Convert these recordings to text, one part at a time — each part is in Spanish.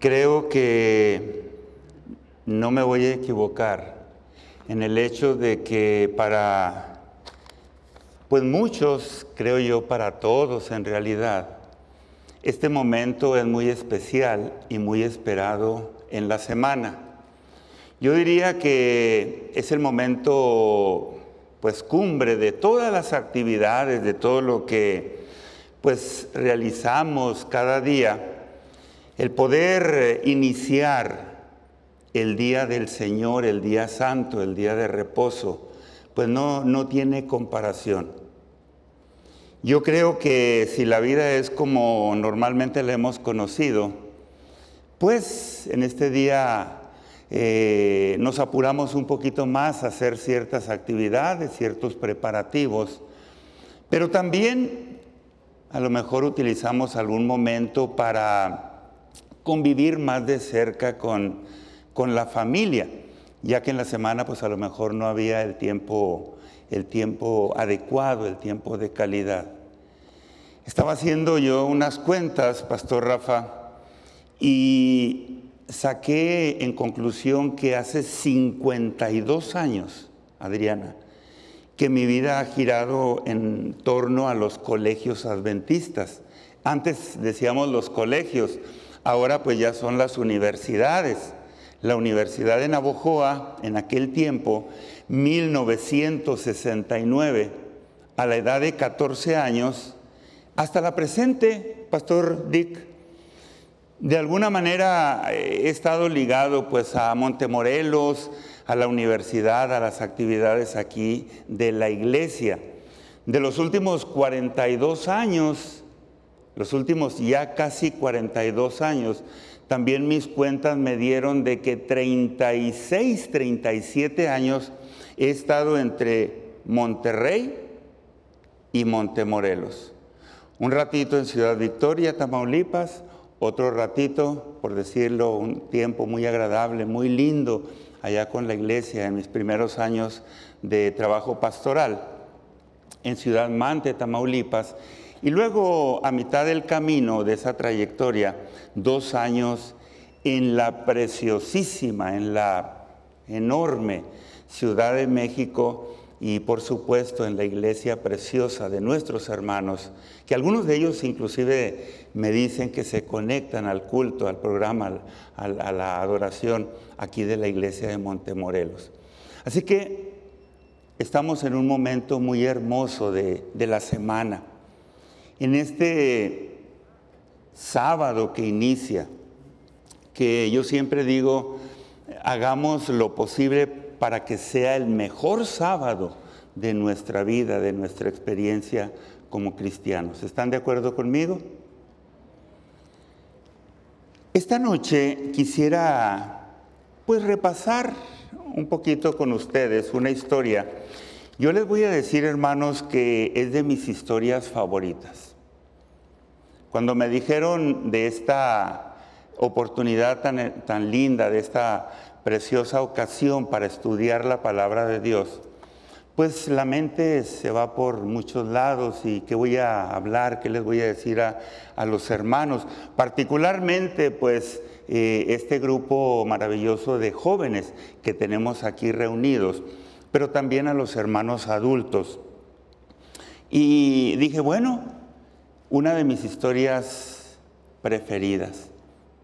Creo que no me voy a equivocar en el hecho de que para, pues muchos, creo yo, para todos en realidad, este momento es muy especial y muy esperado en la semana. Yo diría que es el momento pues cumbre de todas las actividades, de todo lo que pues realizamos cada día, el poder iniciar el día del Señor, el día santo, el día de reposo, pues no, no tiene comparación. Yo creo que si la vida es como normalmente la hemos conocido, pues en este día eh, nos apuramos un poquito más a hacer ciertas actividades, ciertos preparativos, pero también a lo mejor utilizamos algún momento para convivir más de cerca con, con la familia, ya que en la semana pues a lo mejor no había el tiempo, el tiempo adecuado, el tiempo de calidad. Estaba haciendo yo unas cuentas, Pastor Rafa, y saqué en conclusión que hace 52 años, Adriana, que mi vida ha girado en torno a los colegios adventistas. Antes decíamos los colegios, ahora pues ya son las universidades. La Universidad de Navojoa, en aquel tiempo, 1969, a la edad de 14 años, hasta la presente, Pastor Dick, de alguna manera eh, he estado ligado pues a Montemorelos, a la universidad, a las actividades aquí de la iglesia. De los últimos 42 años, los últimos ya casi 42 años, también mis cuentas me dieron de que 36, 37 años he estado entre Monterrey y Montemorelos. Un ratito en Ciudad Victoria, Tamaulipas, otro ratito, por decirlo, un tiempo muy agradable, muy lindo allá con la iglesia en mis primeros años de trabajo pastoral en Ciudad Mante, Tamaulipas. Y luego, a mitad del camino de esa trayectoria, dos años en la preciosísima, en la enorme Ciudad de México, y por supuesto en la iglesia preciosa de nuestros hermanos, que algunos de ellos inclusive me dicen que se conectan al culto, al programa, a la adoración aquí de la iglesia de Montemorelos. Así que estamos en un momento muy hermoso de, de la semana. En este sábado que inicia, que yo siempre digo, hagamos lo posible para que sea el mejor sábado de nuestra vida, de nuestra experiencia como cristianos. ¿Están de acuerdo conmigo? Esta noche quisiera pues repasar un poquito con ustedes una historia. Yo les voy a decir, hermanos, que es de mis historias favoritas. Cuando me dijeron de esta oportunidad tan, tan linda, de esta preciosa ocasión para estudiar la palabra de Dios, pues la mente se va por muchos lados y qué voy a hablar, qué les voy a decir a, los hermanos, particularmente pues eh, este grupo maravilloso de jóvenes que tenemos aquí reunidos, pero también a los hermanos adultos. Y dije, bueno, una de mis historias preferidas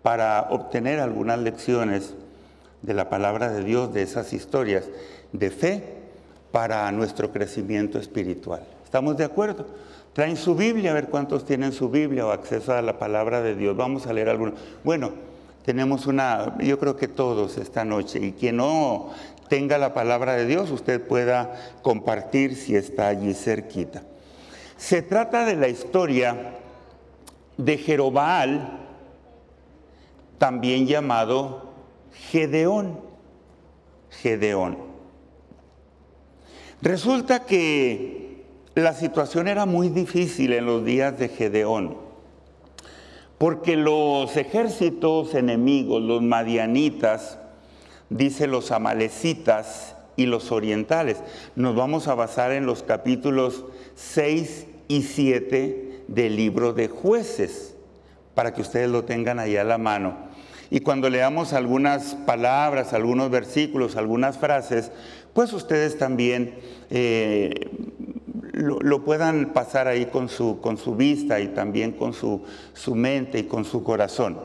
para obtener algunas lecciones de la palabra de Dios, de esas historias de fe para nuestro crecimiento espiritual. ¿Estamos de acuerdo? Traen su Biblia, a ver cuántos tienen su Biblia o acceso a la palabra de Dios. Vamos a leer algunos. Bueno, tenemos una, yo creo que todos esta noche, y quien no tenga la palabra de Dios, usted pueda compartir si está allí cerquita. Se trata de la historia de Jerobaal, también llamado Gedeón. Gedeón. Resulta que la situación era muy difícil en los días de Gedeón, porque los ejércitos enemigos, los madianitas, dice los amalecitas y los orientales, nos vamos a basar en los capítulos 6 y 7 del libro de jueces, para que ustedes lo tengan ahí a la mano. Y cuando leamos algunas palabras, algunos versículos, algunas frases, pues ustedes también eh, lo, puedan pasar ahí con su, con su vista y también con su, su mente y con su corazón.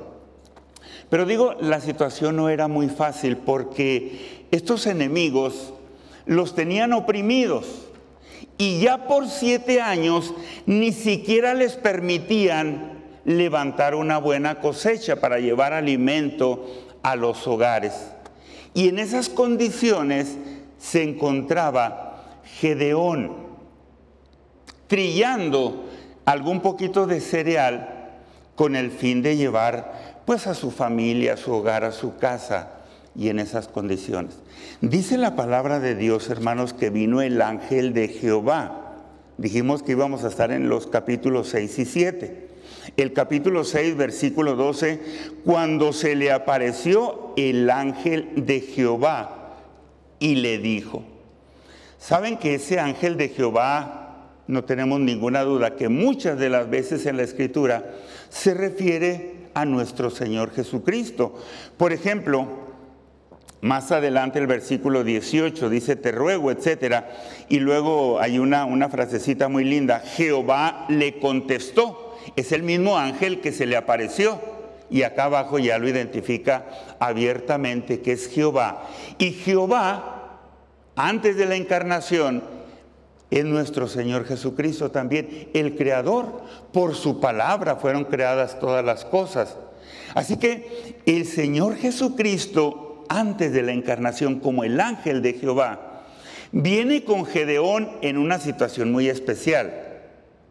Pero digo, la situación no era muy fácil porque estos enemigos los tenían oprimidos y ya por siete años ni siquiera les permitían levantar una buena cosecha para llevar alimento a los hogares. Y en esas condiciones se encontraba Gedeón, trillando algún poquito de cereal con el fin de llevar pues a su familia, a su hogar, a su casa y en esas condiciones. Dice la palabra de Dios, hermanos, que vino el ángel de Jehová. Dijimos que íbamos a estar en los capítulos 6 y 7. El capítulo 6, versículo 12, cuando se le apareció el ángel de Jehová y le dijo, ¿saben que ese ángel de Jehová, no tenemos ninguna duda, que muchas de las veces en la escritura se refiere a nuestro Señor Jesucristo? Por ejemplo, más adelante el versículo 18 dice, te ruego, etcétera. Y luego hay una, una frasecita muy linda, Jehová le contestó. Es el mismo ángel que se le apareció. Y acá abajo ya lo identifica abiertamente que es Jehová. Y Jehová, antes de la encarnación, es nuestro Señor Jesucristo también, el Creador. Por su palabra fueron creadas todas las cosas. Así que el Señor Jesucristo antes de la encarnación como el ángel de Jehová, viene con Gedeón en una situación muy especial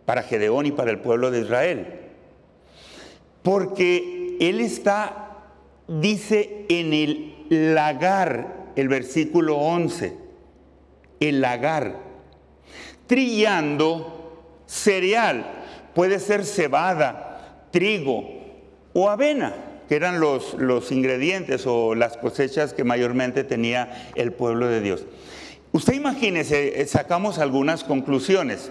para Gedeón y para el pueblo de Israel. Porque él está, dice en el lagar, el versículo 11, el lagar, trillando cereal, puede ser cebada, trigo o avena que eran los, los ingredientes o las cosechas que mayormente tenía el pueblo de Dios. Usted imagínese, eh, sacamos algunas conclusiones.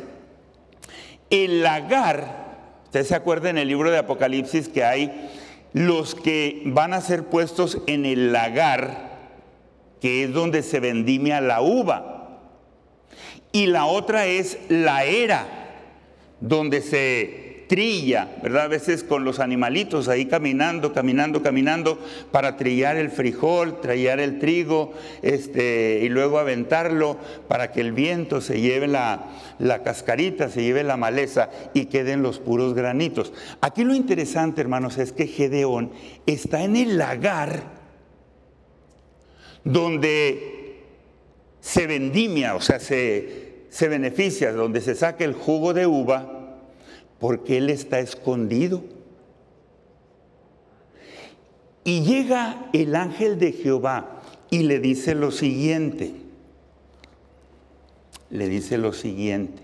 El lagar, usted se acuerda en el libro de Apocalipsis que hay los que van a ser puestos en el lagar, que es donde se vendimia la uva. Y la otra es la era, donde se trilla, ¿verdad? A veces con los animalitos ahí caminando, caminando, caminando para trillar el frijol, trillar el trigo, este, y luego aventarlo para que el viento se lleve la, la cascarita, se lleve la maleza y queden los puros granitos. Aquí lo interesante, hermanos, es que Gedeón está en el lagar donde se vendimia, o sea, se, se beneficia, donde se saca el jugo de uva porque Él está escondido. Y llega el ángel de Jehová y le dice lo siguiente. Le dice lo siguiente.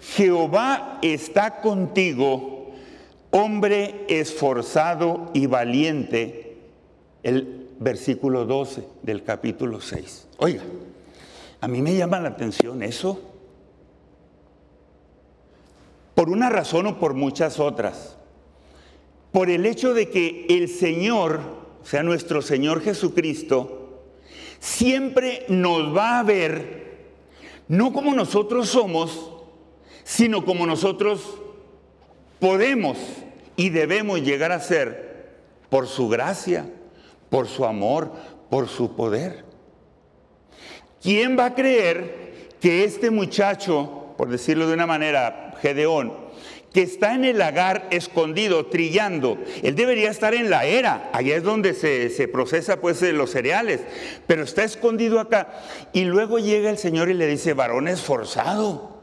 Jehová está contigo, hombre esforzado y valiente. El versículo 12 del capítulo 6. Oiga, a mí me llama la atención eso por una razón o por muchas otras. Por el hecho de que el Señor, o sea, nuestro Señor Jesucristo, siempre nos va a ver, no como nosotros somos, sino como nosotros podemos y debemos llegar a ser por su gracia, por su amor, por su poder. ¿Quién va a creer que este muchacho, por decirlo de una manera Gedeón, que está en el lagar escondido, trillando. Él debería estar en la era, allá es donde se, procesa pues los cereales, pero está escondido acá. Y luego llega el Señor y le dice, varón esforzado,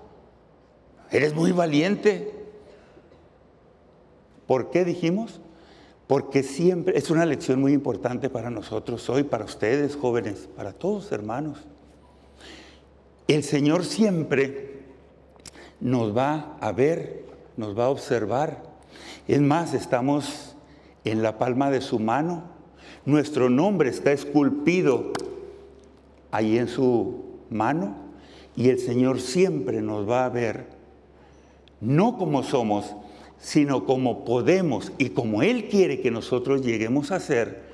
eres muy valiente. ¿Por qué dijimos? Porque siempre es una lección muy importante para nosotros hoy, para ustedes jóvenes, para todos hermanos. El Señor siempre nos va a ver, nos va a observar. Es más, estamos en la palma de su mano. Nuestro nombre está esculpido ahí en su mano y el Señor siempre nos va a ver, no como somos, sino como podemos y como Él quiere que nosotros lleguemos a ser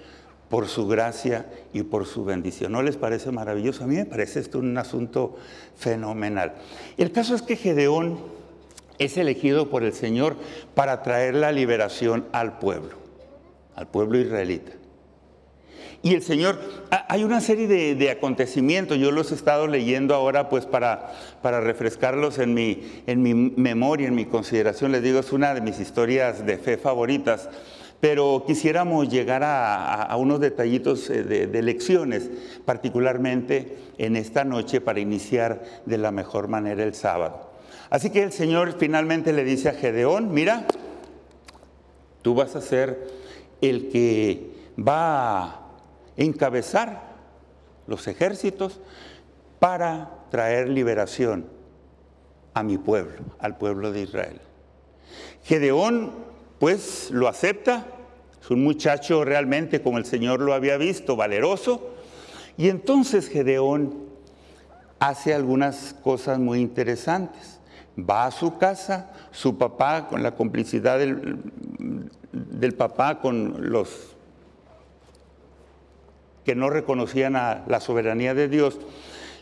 por su gracia y por su bendición. ¿No les parece maravilloso? A mí me parece esto un asunto fenomenal. El caso es que Gedeón es elegido por el Señor para traer la liberación al pueblo, al pueblo israelita. Y el Señor, hay una serie de, acontecimientos, yo los he estado leyendo ahora pues para, para refrescarlos en mi, en mi memoria, en mi consideración, les digo, es una de mis historias de fe favoritas, pero quisiéramos llegar a, unos detallitos eh, de, de lecciones, particularmente en esta noche para iniciar de la mejor manera el sábado. Así que el Señor finalmente le dice a Gedeón, mira, tú vas a ser el que va a encabezar los ejércitos para traer liberación a mi pueblo, al pueblo de Israel. Gedeón, pues, lo acepta, es un muchacho realmente como el Señor lo había visto, valeroso, y entonces Gedeón hace algunas cosas muy interesantes. Va a su casa, su papá, con la complicidad del, papá con los que no reconocían a la soberanía de Dios,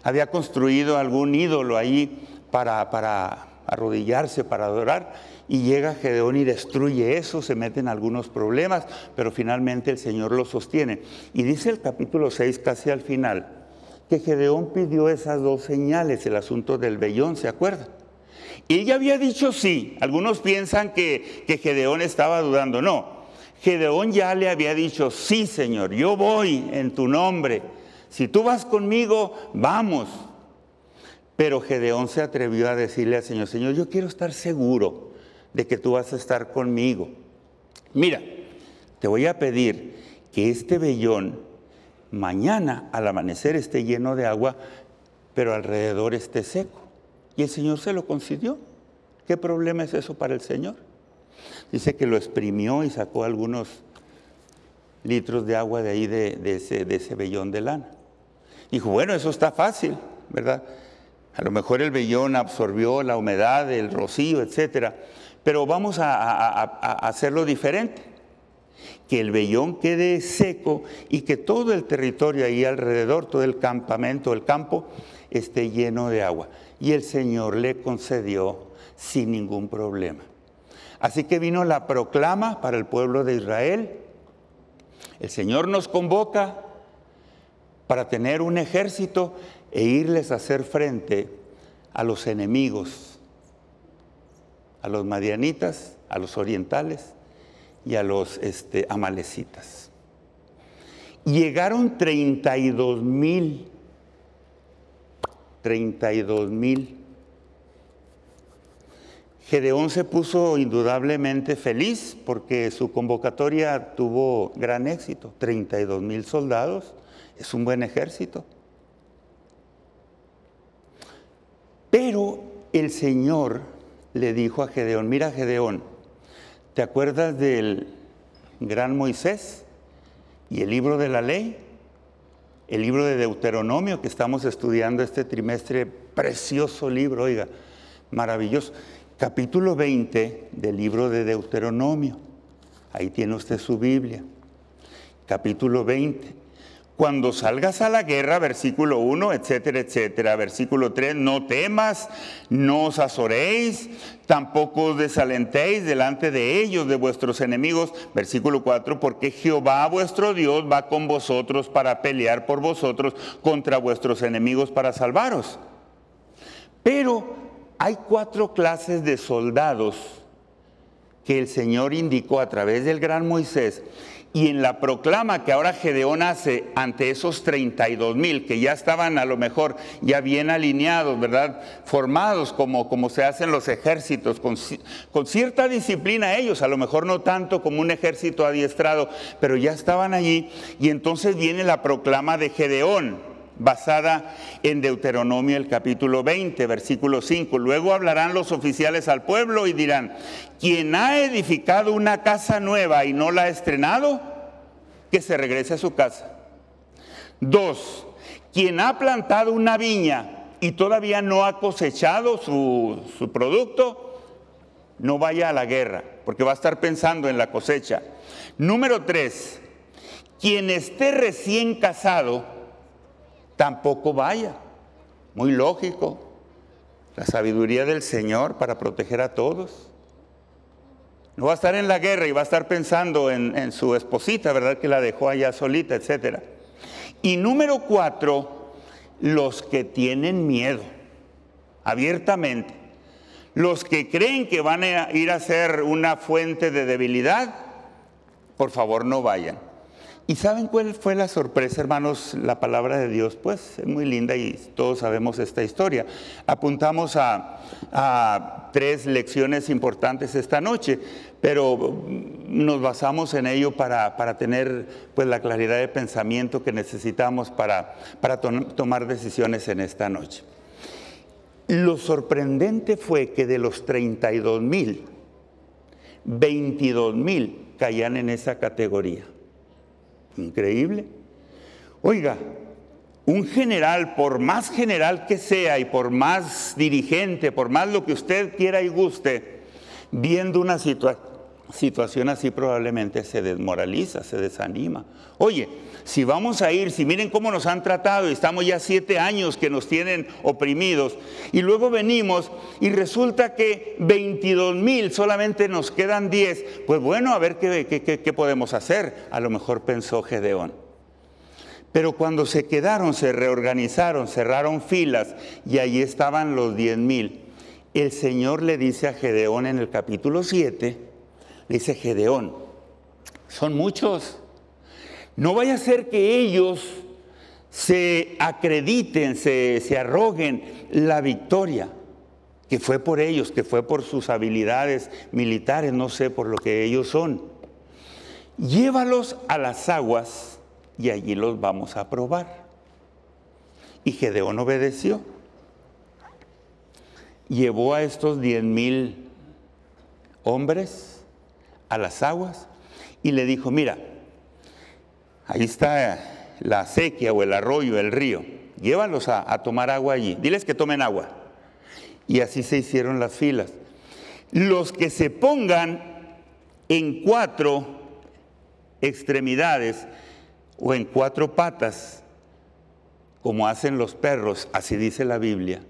había construido algún ídolo ahí para arrodillarse, para adorar, y llega Gedeón y destruye eso, se meten algunos problemas, pero finalmente el Señor lo sostiene. Y dice el capítulo 6, casi al final, que Gedeón pidió esas dos señales, el asunto del vellón, ¿se acuerdan? Y ella había dicho sí. Algunos piensan que, que Gedeón estaba dudando. No, Gedeón ya le había dicho, sí Señor, yo voy en tu nombre. Si tú vas conmigo, vamos. Pero Gedeón se atrevió a decirle al Señor, Señor, yo quiero estar seguro de que tú vas a estar conmigo. Mira, te voy a pedir que este vellón mañana al amanecer esté lleno de agua, pero alrededor esté seco. Y el Señor se lo concedió. ¿Qué problema es eso para el Señor? Dice que lo exprimió y sacó algunos litros de agua de ahí, de, ese, ese vellón de lana. Dijo, bueno, eso está fácil, ¿verdad? A lo mejor el vellón absorbió la humedad, el rocío, etcétera. Pero vamos a, hacerlo diferente. Que el vellón quede seco y que todo el territorio ahí alrededor, todo el campamento, el campo, esté lleno de agua. Y el Señor le concedió sin ningún problema. Así que vino la proclama para el pueblo de Israel. El Señor nos convoca para tener un ejército e irles a hacer frente a los enemigos, a los madianitas, a los orientales y a los este, amalecitas. Llegaron 32 mil, 32 mil Gedeón se puso indudablemente feliz porque su convocatoria tuvo gran éxito, 32 mil soldados, es un buen ejército. Pero el Señor le dijo a Gedeón, mira Gedeón, ¿te acuerdas del gran Moisés y el libro de la ley? El libro de Deuteronomio que estamos estudiando este trimestre, precioso libro, oiga, maravilloso capítulo 20 del libro de Deuteronomio. Ahí tiene usted su Biblia. Capítulo 20. Cuando salgas a la guerra, versículo 1, etcétera, etcétera. Versículo 3, no temas, no os azoréis, tampoco os desalentéis delante de ellos, de vuestros enemigos. Versículo 4, porque Jehová vuestro Dios va con vosotros para pelear por vosotros contra vuestros enemigos para salvaros. Pero hay cuatro clases de soldados que el Señor indicó a través del gran Moisés y en la proclama que ahora Gedeón hace ante esos 32 mil, que ya estaban a lo mejor ya bien alineados, ¿verdad? Formados como, como se hacen los ejércitos, con, con cierta disciplina ellos, a lo mejor no tanto como un ejército adiestrado, pero ya estaban allí. Y entonces viene la proclama de Gedeón basada en Deuteronomio el capítulo 20, versículo 5. Luego hablarán los oficiales al pueblo y dirán, quien ha edificado una casa nueva y no la ha estrenado, que se regrese a su casa. Dos, quien ha plantado una viña y todavía no ha cosechado su, su producto, no vaya a la guerra, porque va a estar pensando en la cosecha. Número tres, quien esté recién casado, tampoco vaya. Muy lógico. La sabiduría del Señor para proteger a todos. No va a estar en la guerra y va a estar pensando en, su esposita, ¿verdad? Que la dejó allá solita, etc. Y número cuatro, los que tienen miedo, abiertamente. Los que creen que van a ir a ser una fuente de debilidad, por favor no vayan. ¿Y saben cuál fue la sorpresa, hermanos? La palabra de Dios, pues es muy linda y todos sabemos esta historia. Apuntamos a, tres lecciones importantes esta noche, pero nos basamos en ello para, tener pues, la claridad de pensamiento que necesitamos para, para tomar decisiones en esta noche. Lo sorprendente fue que de los 32 mil, 22 mil caían en esa categoría. Increíble. Oiga, un general, por más general que sea y por más dirigente, por más lo que usted quiera y guste, viendo una situación así probablemente se desmoraliza, se desanima. Oye, si vamos a ir, si miren cómo nos han tratado y estamos ya siete años que nos tienen oprimidos y luego venimos y resulta que 22 mil solamente nos quedan 10, pues bueno, a ver qué, qué podemos hacer. A lo mejor pensó Gedeón. Pero cuando se quedaron, se reorganizaron, cerraron filas y allí estaban los 10 mil. El Señor le dice a Gedeón en el capítulo 7, le dice Gedeón, son muchos, no vaya a ser que ellos se acrediten, se, arroguen la victoria, que fue por ellos, que fue por sus habilidades militares, no sé, por lo que ellos son. Llévalos a las aguas y allí los vamos a probar. Y Gedeón obedeció. Llevó a estos diez mil hombres a las aguas y le dijo, mira, Ahí está la sequía o el arroyo, el río. Llévalos a, a tomar agua allí. Diles que tomen agua. Y así se hicieron las filas. Los que se pongan en cuatro extremidades o en cuatro patas, como hacen los perros, así dice la Biblia,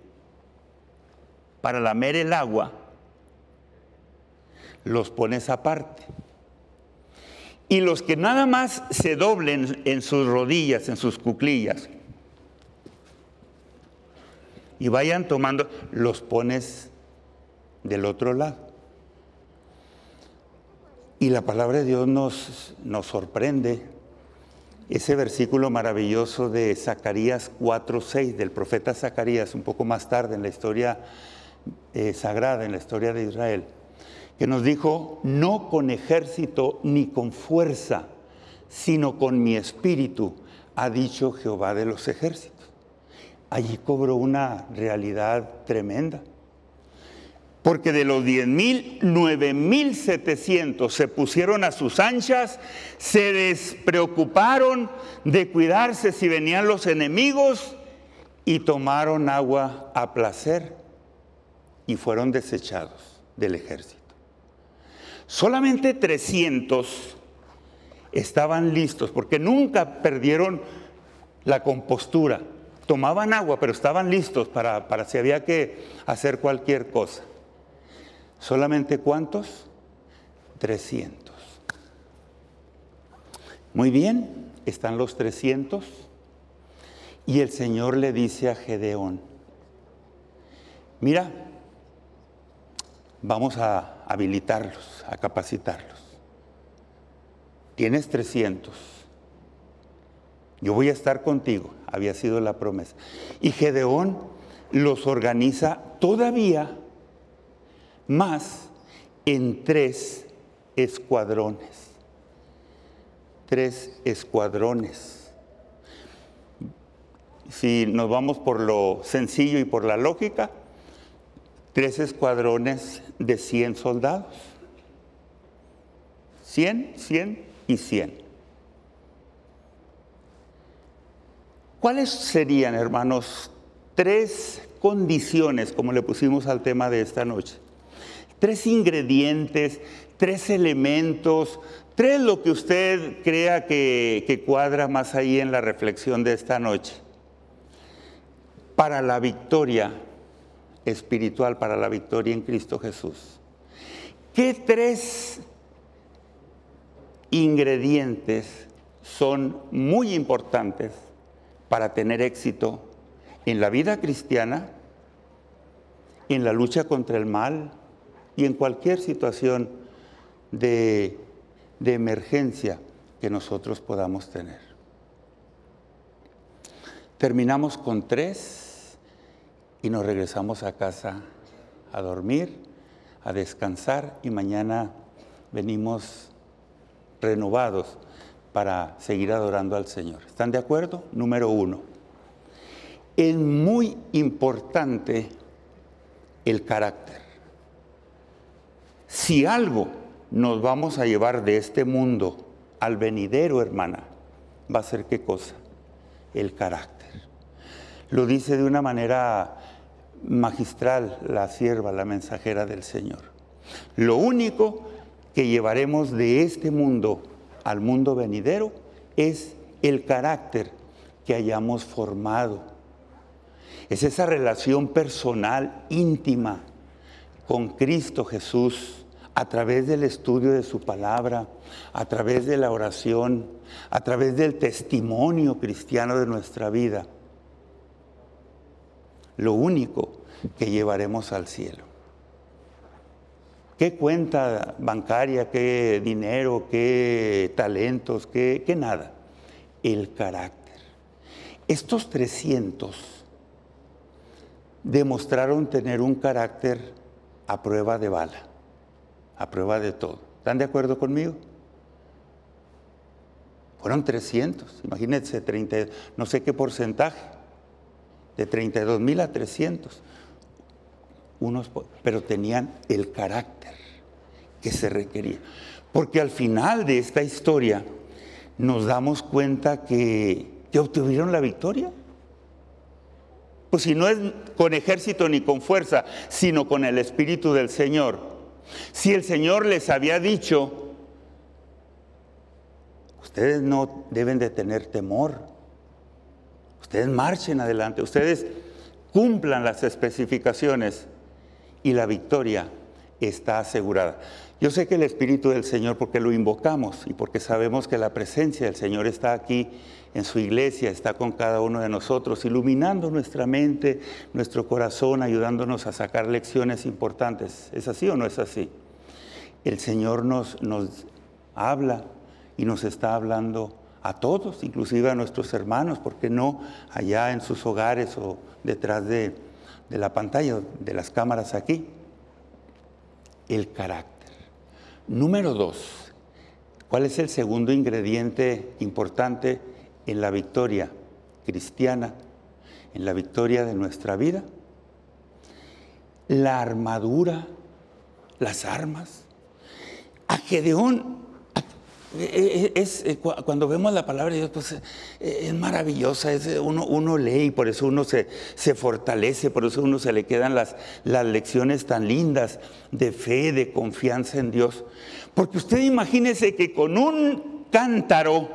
para lamer el agua, los pones aparte. Y los que nada más se doblen en sus rodillas, en sus cuclillas, y vayan tomando, los pones del otro lado. Y la palabra de Dios nos, nos sorprende. Ese versículo maravilloso de Zacarías 4:6, del profeta Zacarías, un poco más tarde en la historia eh, sagrada, en la historia de Israel que nos dijo, no con ejército ni con fuerza, sino con mi espíritu, ha dicho Jehová de los ejércitos. Allí cobró una realidad tremenda. Porque de los 10 mil, 9 mil 700 se pusieron a sus anchas, se despreocuparon de cuidarse si venían los enemigos y tomaron agua a placer y fueron desechados del ejército. Solamente 300 estaban listos porque nunca perdieron la compostura. Tomaban agua, pero estaban listos para, para si había que hacer cualquier cosa. ¿Solamente cuántos? 300. Muy bien, están los 300. Y el Señor le dice a Gedeón, mira, vamos a habilitarlos, a capacitarlos. Tienes 300. Yo voy a estar contigo, había sido la promesa. Y Gedeón los organiza todavía más en tres escuadrones. Tres escuadrones. Si nos vamos por lo sencillo y por la lógica, tres escuadrones de 100 soldados. 100, 100 y 100. ¿Cuáles serían, hermanos, tres condiciones, como le pusimos al tema de esta noche? Tres ingredientes, tres elementos, tres lo que usted crea que, que cuadra más ahí en la reflexión de esta noche. Para la victoria espiritual, para la victoria en Cristo Jesús. ¿Qué tres ingredientes son muy importantes para tener éxito en la vida cristiana, en la lucha contra el mal y en cualquier situación de, de emergencia que nosotros podamos tener. Terminamos con tres y nos regresamos a casa a dormir, a descansar y mañana venimos renovados para seguir adorando al Señor. ¿Están de acuerdo? Número uno. Es muy importante el carácter. Si algo nos vamos a llevar de este mundo al venidero, hermana, va a ser qué cosa? El carácter. Lo dice de una manera magistral la sierva, la mensajera del Señor. Lo único que llevaremos de este mundo al mundo venidero es el carácter que hayamos formado. Es esa relación personal, íntima, con Cristo Jesús, a través del estudio de su palabra, a través de la oración, a través del testimonio cristiano de nuestra vida. Lo único que llevaremos al cielo. ¿Qué cuenta bancaria, qué dinero, qué talentos, qué, nada? El carácter. Estos 300 demostraron tener un carácter a prueba de bala, a prueba de todo. ¿Están de acuerdo conmigo? Fueron 300, imagínense, 30, no sé qué porcentaje, de 32 mil a 300 pero tenían el carácter que se requería. Porque al final de esta historia nos damos cuenta que, que obtuvieron la victoria. Pues si no es con ejército ni con fuerza, sino con el Espíritu del Señor. Si el Señor les había dicho, ustedes no deben de tener temor, ustedes marchen adelante, ustedes cumplan las especificaciones y la victoria está asegurada. Yo sé que el Espíritu del Señor, porque lo invocamos y porque sabemos que la presencia del Señor está aquí en su iglesia, está con cada uno de nosotros, iluminando nuestra mente, nuestro corazón, ayudándonos a sacar lecciones importantes. ¿Es así o no es así? El Señor nos, nos habla y nos está hablando a todos, inclusive a nuestros hermanos, porque no allá en sus hogares o detrás de, de la pantalla, de las cámaras aquí, el carácter. Número dos, ¿cuál es el segundo ingrediente importante en la victoria cristiana, en la victoria de nuestra vida? La armadura, las armas. A Gedeón eh, eh, es, eh, cuando vemos la palabra de Dios, pues es maravillosa, es, uno, uno, lee y por eso uno se, se, fortalece, por eso uno se le quedan las, las lecciones tan lindas de fe, de confianza en Dios. Porque usted imagínese que con un cántaro,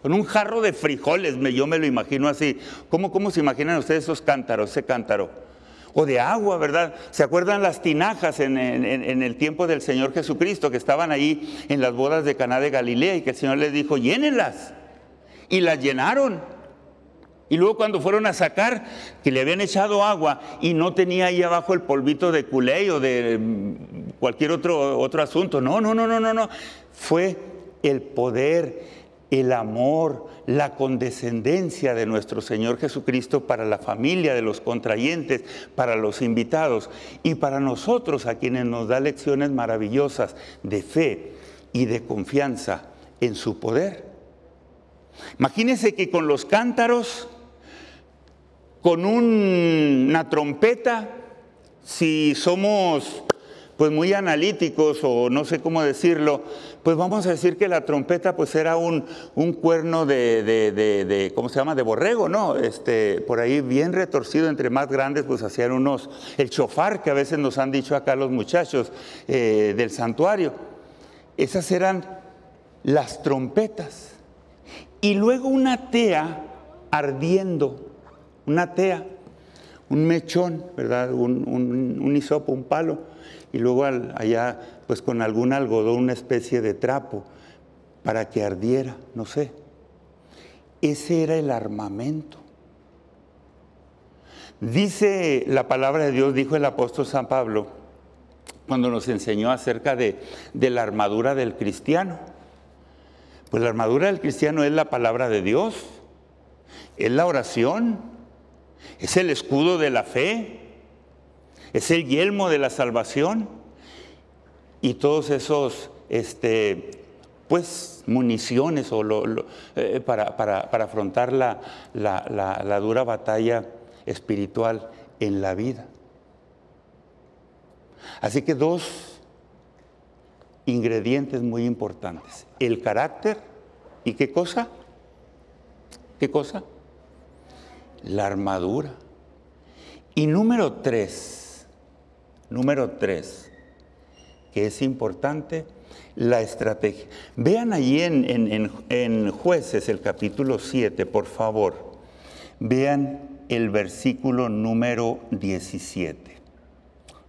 con un jarro de frijoles, yo me lo imagino así, ¿cómo, cómo se imaginan ustedes esos cántaros, ese cántaro? O de agua, ¿verdad? ¿Se acuerdan las tinajas en, el tiempo del Señor Jesucristo que estaban ahí en las bodas de Caná de Galilea y que el Señor les dijo, llénenlas? Y las llenaron. Y luego cuando fueron a sacar, que le habían echado agua y no tenía ahí abajo el polvito de culé o de mm, cualquier otro, otro asunto. No, no, no, no, no, no. Fue el poder el amor, la condescendencia de nuestro Señor Jesucristo para la familia de los contrayentes, para los invitados y para nosotros a quienes nos da lecciones maravillosas de fe y de confianza en su poder. Imagínense que con los cántaros, con una trompeta, si somos pues muy analíticos o no sé cómo decirlo, pues vamos a decir que la trompeta pues era un, un cuerno de, de, de, ¿cómo se llama? De borrego, ¿no? Este, por ahí bien retorcido, entre más grandes pues hacían unos, el chofar que a veces nos han dicho acá los muchachos eh, del santuario. Esas eran las trompetas. Y luego una tea ardiendo, una tea, un mechón, ¿verdad? Un, un, un hisopo, un palo. Y luego allá, pues con algún algodón, una especie de trapo para que ardiera, no sé. Ese era el armamento. Dice la palabra de Dios, dijo el apóstol San Pablo, cuando nos enseñó acerca de, de la armadura del cristiano. Pues la armadura del cristiano es la palabra de Dios, es la oración, es el escudo de la fe, es el yelmo de la salvación y todos esos, este, pues, municiones o eh, para, afrontar la, la dura batalla espiritual en la vida. Así que dos ingredientes muy importantes. El carácter y qué cosa? ¿Qué cosa? La armadura. Y número tres, número tres, que es importante, la estrategia. Vean allí en, en jueces el capítulo 7, por favor. Vean el versículo número 17.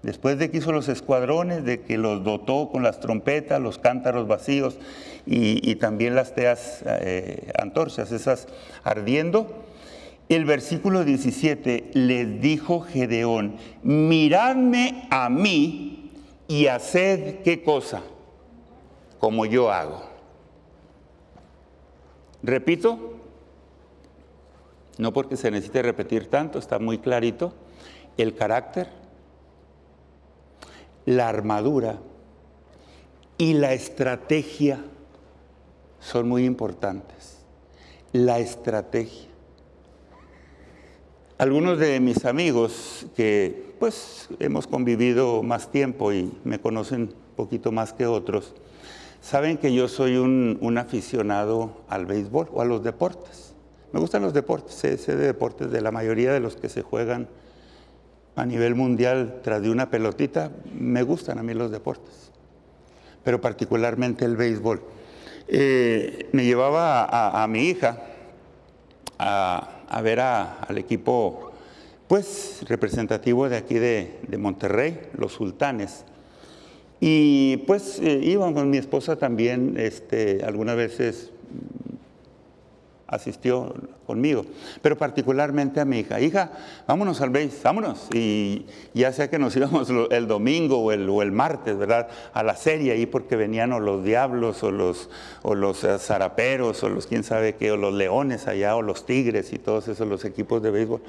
Después de que hizo los escuadrones, de que los dotó con las trompetas, los cántaros vacíos y, también las teas eh, antorchas, esas ardiendo, el versículo 17 les dijo Gedeón, miradme a mí y haced qué cosa, como yo hago. Repito, no porque se necesite repetir tanto, está muy clarito, el carácter, la armadura y la estrategia son muy importantes. La estrategia. Algunos de mis amigos que pues hemos convivido más tiempo y me conocen un poquito más que otros, saben que yo soy un, aficionado al béisbol o a los deportes. Me gustan los deportes, sé, de deportes de la mayoría de los que se juegan a nivel mundial tras de una pelotita, me gustan a mí los deportes, pero particularmente el béisbol. Eh, me llevaba a, mi hija a, ver al equipo pues representativo de aquí de, Monterrey, los sultanes. Y pues eh, íbamos, mi esposa también este, algunas veces asistió conmigo, pero particularmente a mi hija. Hija, vámonos al BASE, vámonos. Y ya sea que nos íbamos el domingo o el, o el martes, ¿verdad? A la serie ahí porque venían o los diablos o los, o los eh, zaraperos o los quién sabe qué, o los leones allá o los tigres y todos esos, los equipos de béisbol.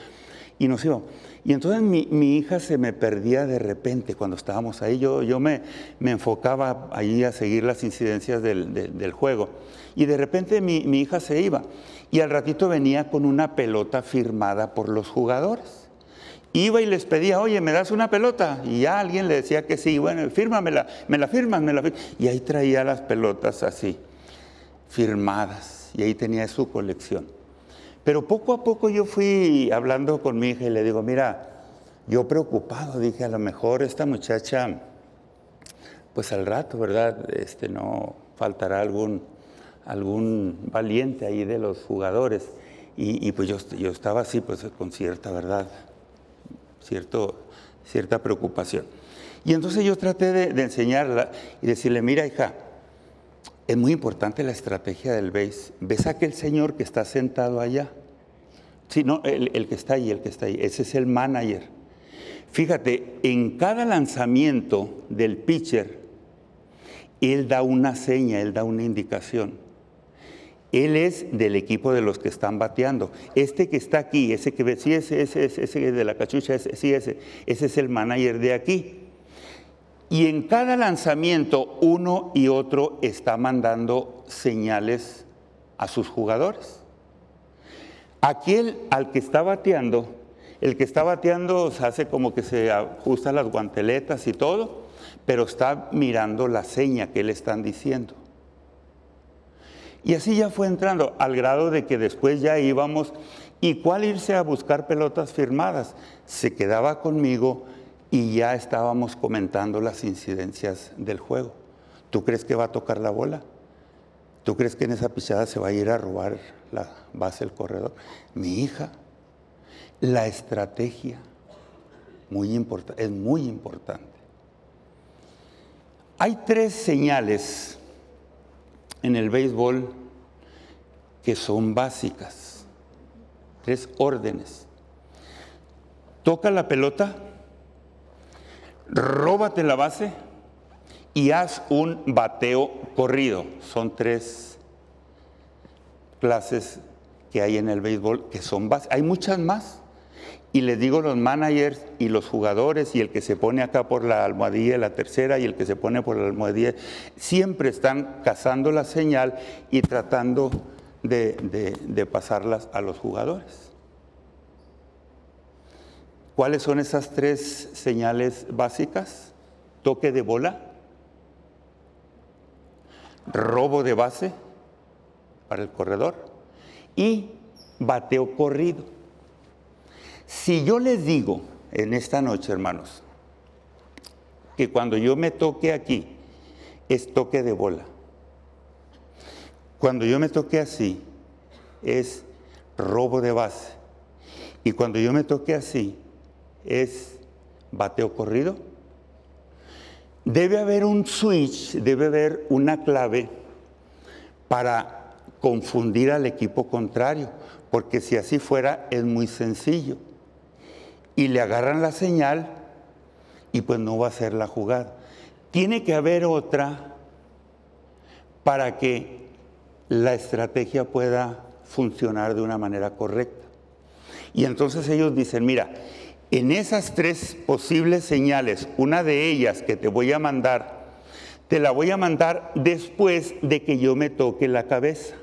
Y nos íbamos. Y entonces mi, hija se me perdía de repente cuando estábamos ahí. Yo, yo me, me enfocaba allí a seguir las incidencias del, del juego. Y de repente mi, hija se iba y al ratito venía con una pelota firmada por los jugadores. Iba y les pedía, oye, ¿me das una pelota? Y ya alguien le decía que sí, bueno, fírmamela, me la firman, me la firman. Y ahí traía las pelotas así, firmadas, y ahí tenía su colección. Pero poco a poco yo fui hablando con mi hija y le digo, mira, yo preocupado, dije, a lo mejor esta muchacha, pues al rato, ¿verdad? Este, no faltará algún algún valiente ahí de los jugadores. Y, pues yo, yo, estaba así, pues con cierta verdad, cierto, cierta preocupación. Y entonces yo traté de, enseñarla y decirle, mira hija, es muy importante la estrategia del base. ¿Ves aquel señor que está sentado allá? Sí, no, el, que está ahí, el que está ahí. Ese es el manager. Fíjate, en cada lanzamiento del pitcher, él da una seña, él da una indicación. Él es del equipo de los que están bateando. Este que está aquí, ese que ve, sí, ese, ese, ese, de la cachucha, ese, sí, ese, ese es el manager de aquí. Y en cada lanzamiento uno y otro está mandando señales a sus jugadores. Aquel al que está bateando, el que está bateando se hace como que se ajusta las guanteletas y todo, pero está mirando la seña que le están diciendo. Y así ya fue entrando, al grado de que después ya íbamos, ¿y cuál irse a buscar pelotas firmadas? Se quedaba conmigo y ya estábamos comentando las incidencias del juego. ¿Tú crees que va a tocar la bola? ¿Tú crees que en esa pichada se va a ir a robar la base del corredor? Mi hija, la estrategia es muy importante. Hay tres señales en el béisbol que son básicas, tres órdenes. Toca la pelota, róbate la base y haz un bateo corrido. Son tres clases que hay en el béisbol que son básicas. Hay muchas más. Y les digo los managers y los jugadores y el que se pone acá por la almohadilla, la tercera, y el que se pone por la almohadilla, siempre están cazando la señal y tratando de, de pasarlas a los jugadores. ¿Cuáles son esas tres señales básicas? Toque de bola, robo de base para el corredor y bateo corrido. Si yo les digo en esta noche, hermanos, que cuando yo me toque aquí, es toque de bola. Cuando yo me toque así, es robo de base. Y cuando yo me toque así, es bateo corrido. Debe haber un switch, debe haber una clave para confundir al equipo contrario, porque si así fuera es muy sencillo y le agarran la señal y pues no va a ser la jugada. Tiene que haber otra para que la estrategia pueda funcionar de una manera correcta. Y entonces ellos dicen, mira, en esas tres posibles señales, una de ellas que te voy a mandar, te la voy a mandar después de que yo me toque la cabeza.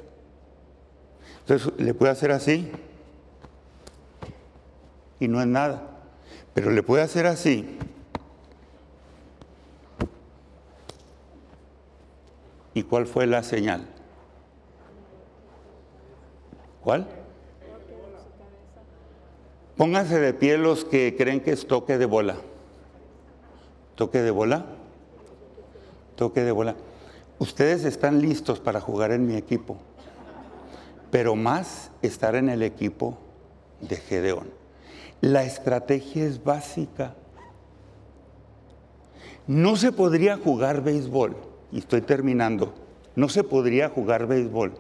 Entonces le puedo hacer así y no es nada. Pero le puede hacer así. ¿Y cuál fue la señal? ¿Cuál? Pónganse de pie los que creen que es toque de bola. ¿Toque de bola? Toque de bola. Ustedes están listos para jugar en mi equipo, pero más estar en el equipo de Gedeón. La estrategia es básica. No se podría jugar béisbol, y estoy terminando, no se podría jugar béisbol.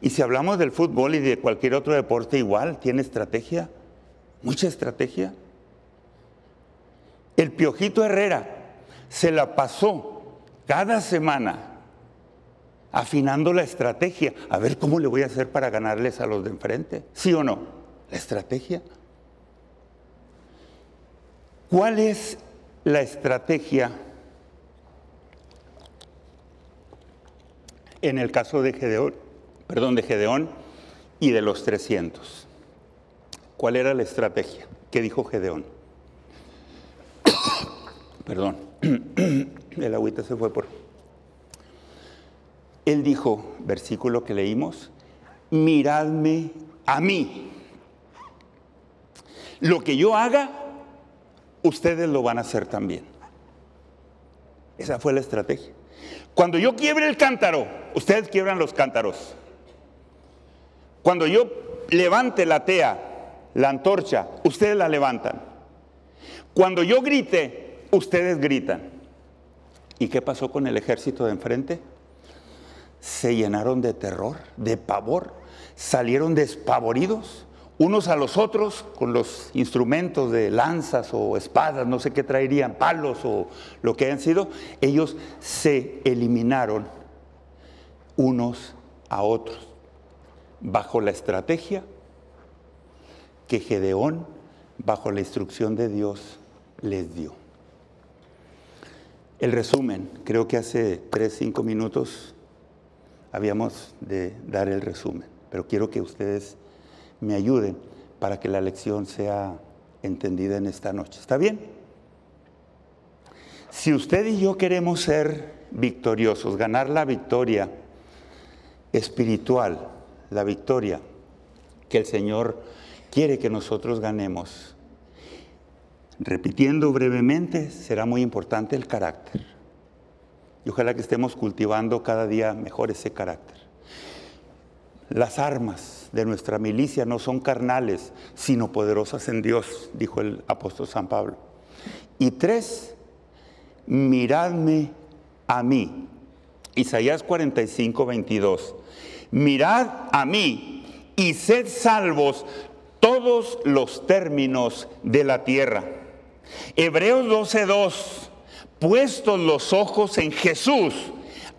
Y si hablamos del fútbol y de cualquier otro deporte igual, tiene estrategia, mucha estrategia. El Piojito Herrera se la pasó cada semana afinando la estrategia, a ver cómo le voy a hacer para ganarles a los de enfrente, ¿sí o no? La estrategia. ¿Cuál es la estrategia en el caso de Gedeón, perdón, de Gedeón y de los 300? ¿Cuál era la estrategia? ¿Qué dijo Gedeón? perdón, el agüita se fue por... Él dijo, versículo que leímos, miradme a mí. Lo que yo haga, ustedes lo van a hacer también. Esa fue la estrategia. Cuando yo quiebre el cántaro, ustedes quiebran los cántaros. Cuando yo levante la tea, la antorcha, ustedes la levantan. Cuando yo grite, ustedes gritan. ¿Y qué pasó con el ejército de enfrente? Se llenaron de terror, de pavor, salieron despavoridos unos a los otros con los instrumentos de lanzas o espadas, no sé qué traerían, palos o lo que hayan sido, ellos se eliminaron unos a otros bajo la estrategia que Gedeón, bajo la instrucción de Dios, les dio. El resumen, creo que hace tres, cinco minutos habíamos de dar el resumen, pero quiero que ustedes me ayuden para que la lección sea entendida en esta noche. ¿Está bien? Si usted y yo queremos ser victoriosos, ganar la victoria espiritual, la victoria que el Señor quiere que nosotros ganemos, repitiendo brevemente, será muy importante el carácter. Y ojalá que estemos cultivando cada día mejor ese carácter. Las armas de nuestra milicia no son carnales, sino poderosas en Dios, dijo el apóstol San Pablo. Y tres, miradme a mí. Isaías 45, 22. Mirad a mí y sed salvos todos los términos de la tierra. Hebreos 12, 2. Puestos los ojos en Jesús,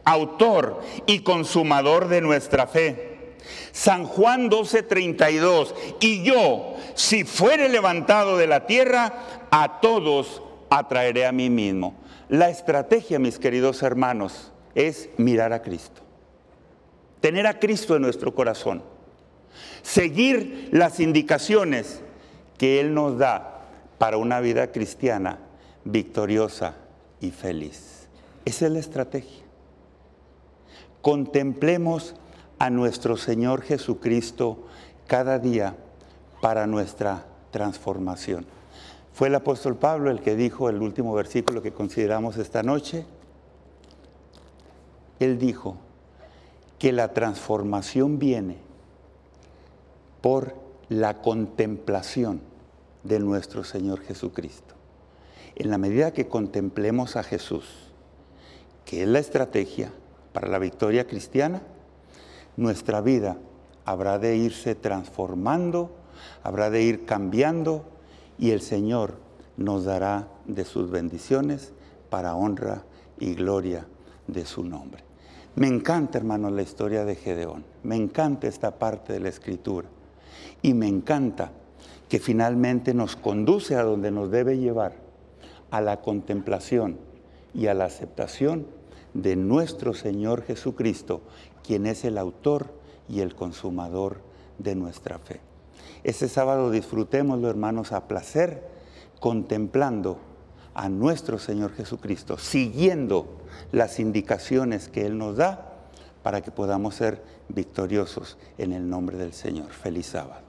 autor y consumador de nuestra fe San Juan 12:32, y yo, si fuere levantado de la tierra, a todos atraeré a mí mismo. La estrategia, mis queridos hermanos, es mirar a Cristo. Tener a Cristo en nuestro corazón. Seguir las indicaciones que Él nos da para una vida cristiana victoriosa y feliz. Esa es la estrategia. Contemplemos a nuestro Señor Jesucristo cada día para nuestra transformación. Fue el apóstol Pablo el que dijo el último versículo que consideramos esta noche. Él dijo que la transformación viene por la contemplación de nuestro Señor Jesucristo. En la medida que contemplemos a Jesús, que es la estrategia para la victoria cristiana, nuestra vida habrá de irse transformando, habrá de ir cambiando y el Señor nos dará de sus bendiciones para honra y gloria de su nombre. Me encanta, hermanos, la historia de Gedeón. Me encanta esta parte de la escritura. Y me encanta que finalmente nos conduce a donde nos debe llevar, a la contemplación y a la aceptación de nuestro Señor Jesucristo, quien es el autor y el consumador de nuestra fe. Este sábado disfrutémoslo, hermanos, a placer, contemplando a nuestro Señor Jesucristo, siguiendo las indicaciones que Él nos da para que podamos ser victoriosos en el nombre del Señor. Feliz sábado.